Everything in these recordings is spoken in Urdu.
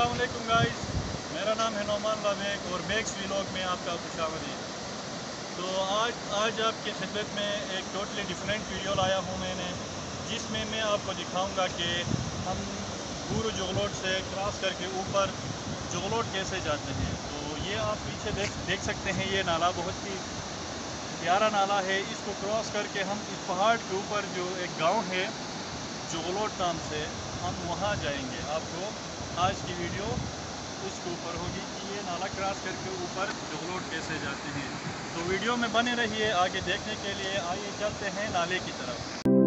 السلام علیکم گائز میرا نام ہے نعمان لاویک اور بیکس ویلوگ میں آپ کا خوش آمدید تو آج آج آپ کی خدمت میں ایک ٹوٹلی ڈفرینٹ ویڈیو لایا ہوں میں نے، جس میں میں آپ کو دکھاؤں گا کہ ہم گورو جغلوٹ سے کراس کر کے اوپر جغلوٹ کیسے جاتے ہیں۔ تو یہ آپ پیچھے دیکھ دیکھ سکتے ہیں، یہ نالا بہت ہی پیارا نالا ہے۔ اس کو کراس کر کے ہم اس پہاڑ کے اوپر جو ایک گاؤں ہے، جغلوٹ نام سے ہم وہاں جائیں گے۔ آپ کو آج کی ویڈیو اس کے اوپر ہوگی کہ یہ نالا کراس کر کے اوپر جغلوٹ کیسے جاتے ہیں۔ تو ویڈیو میں بنے رہیے آگے دیکھنے کے لیے۔ آئیے چلتے ہیں نالے کی طرف۔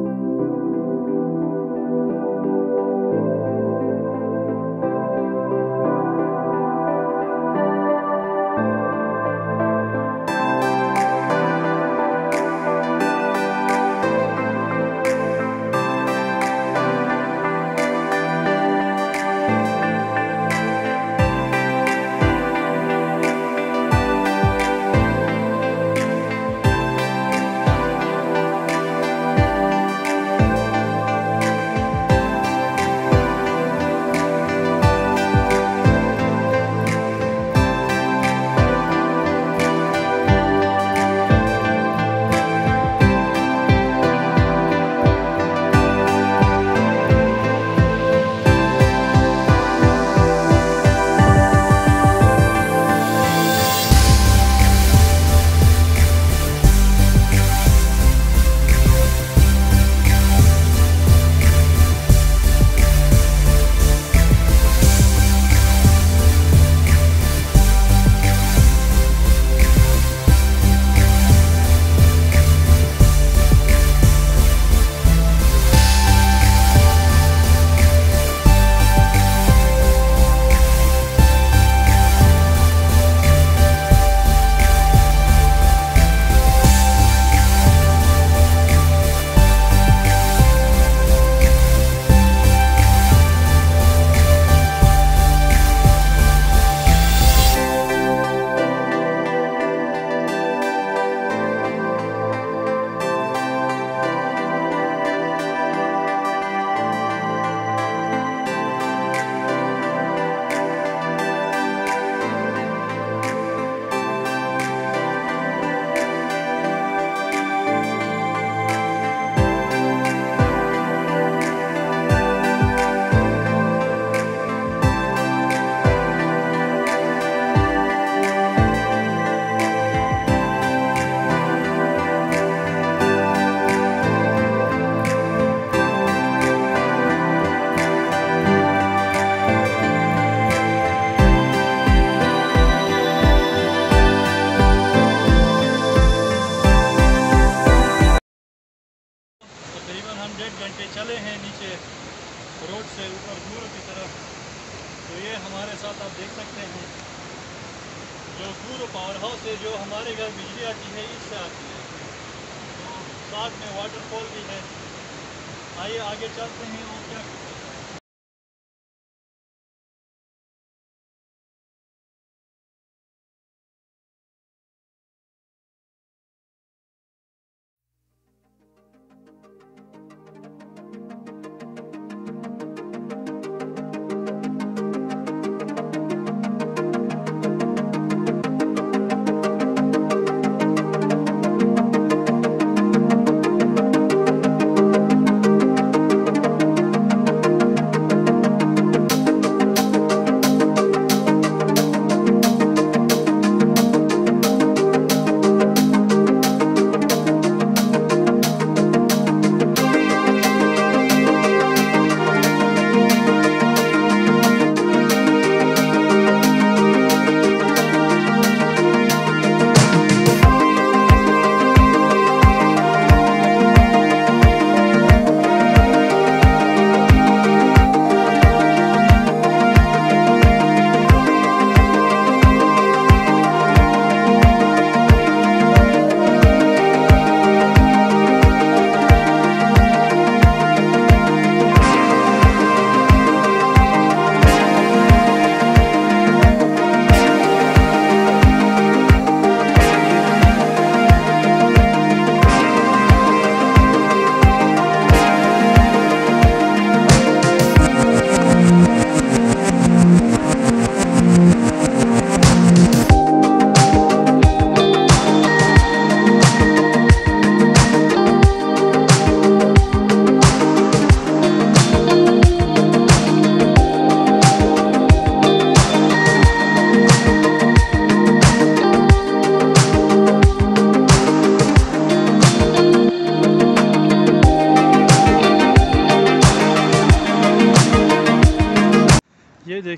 سے کی طرف، تو یہ ہمارے ساتھ آپ دیکھ سکتے ہیں، جو گورو پاور ہاؤس ہے جو ہمارے گھر بجلی آتی ہے، اس سے آتی ہے۔ تو ساتھ میں واٹر فال بھی ہے۔ آئیے آگے چلتے ہیں اور کیا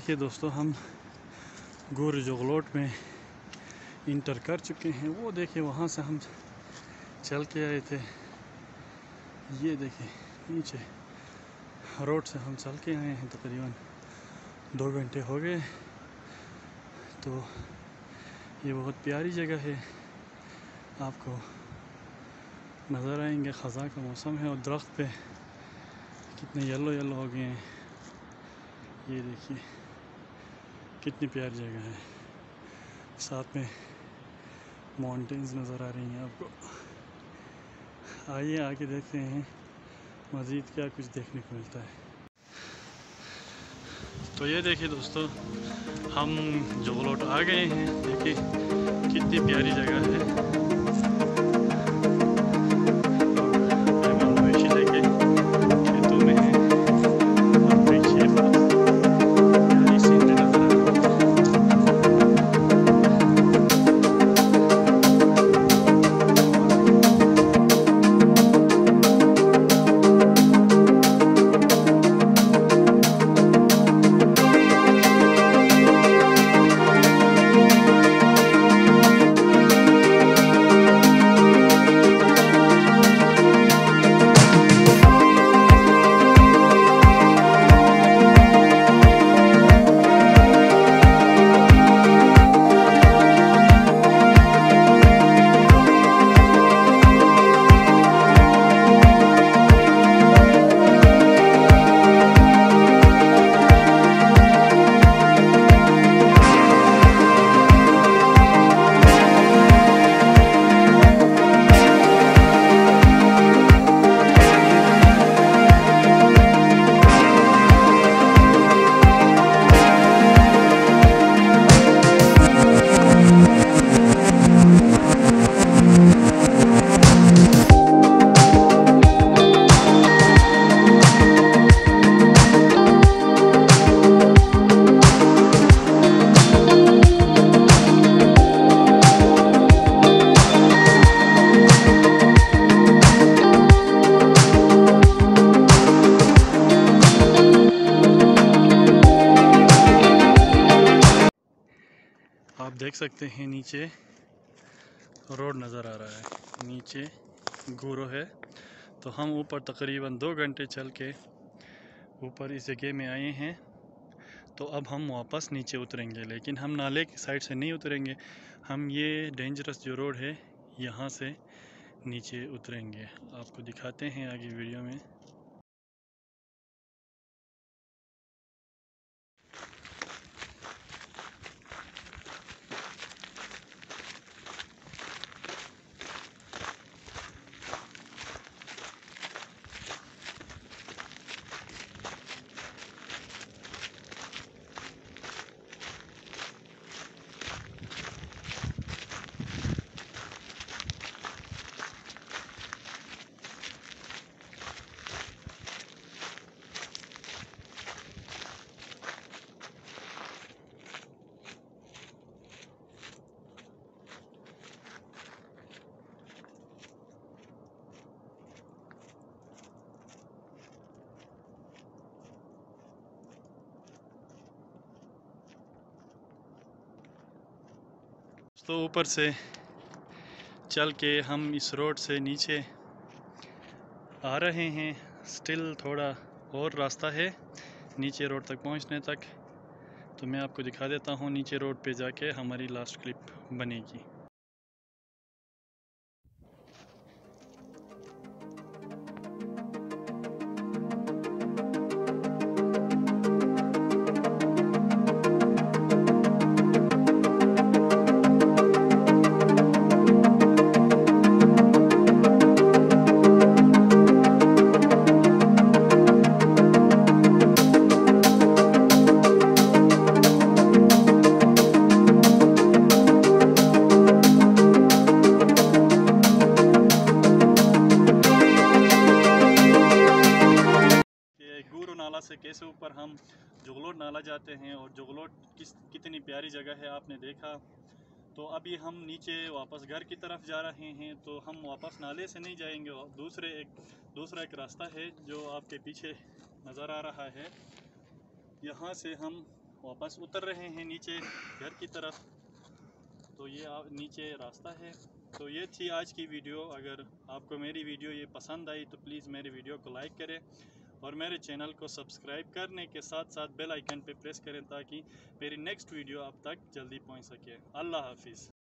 دیکھیے دوستو، ہم گور جغلوٹ میں انٹر کر چکے ہیں۔ وہ دیکھیے، وہاں سے ہم چل کے آئے تھے۔ یہ دیکھیں نیچے روڈ سے ہم چل کے آئے ہیں۔ تقریباً دو گھنٹے ہو گئے۔ تو یہ بہت پیاری جگہ ہے۔ آپ کو نظر آئیں گے، خزاں کا موسم ہے اور درخت پہ کتنے یلو یلو ہو گئے ہیں۔ یہ دیکھیے۔ کتنی پیاری جگہ ہے۔ ساتھ میں ماؤنٹینز نظر آ رہی ہیں آپ کو۔ آئیے آگے دیکھتے ہیں مزید کیا کچھ دیکھنے کو ملتا ہے۔ تو یہ دیکھیے دوستو، ہم جغلوٹ آ گئے ہیں، دیکھیے کتنی پیاری جگہ ہے۔ دیکھ سکتے ہیں نیچے۔ روڈ نظر آ رہا ہے۔ نیچے گورو ہے۔ تو ہم اوپر تقریباً دو گھنٹے چل کے اوپر اس جگہ میں آئے ہیں۔ تو اب ہم واپس نیچے اتریں گے۔ لیکن ہم نالے کی سائڈ سے نہیں اتریں گے۔ ہم یہ ڈینجرس جو روڈ ہے، یہاں سے نیچے اتریں گے۔ آپ کو دکھاتے ہیں آگے ویڈیو میں۔ تو اوپر سے چل کے ہم اس روڈ سے نیچے آ رہے ہیں۔ سٹل تھوڑا اور راستہ ہے نیچے روڈ تک پہنچنے تک۔ تو میں آپ کو دکھا دیتا ہوں نیچے روڈ پہ جا کے ہماری لاسٹ کلپ بنے گی۔ سے کیسے اوپر ہم جغلوٹ نالا جاتے ہیں اور جغلوٹ کس کتنی پیاری جگہ ہے آپ نے دیکھا۔ تو ابھی ہم نیچے واپس گھر کی طرف جا رہے ہیں تو ہم واپس نالے سے نہیں جائیں گے دوسرے ایک دوسرا ایک راستہ ہے جو آپ کے پیچھے نظر آ رہا ہے۔ یہاں سے ہم واپس اتر رہے ہیں نیچے گھر کی طرف۔ تو یہ نیچے راستہ ہے۔ تو یہ تھی آج کی ویڈیو۔ اگر آپ کو میری ویڈیو یہ پسند آئی تو پلیز میری ویڈیو کو لائک کریں۔ اور میرے چینل کو سبسکرائب کرنے کے ساتھ ساتھ بیل آئیکن پہ پریس کریں تاکہ میری نیکسٹ ویڈیو آپ تک جلدی پہنچ سکے۔ اللہ حافظ۔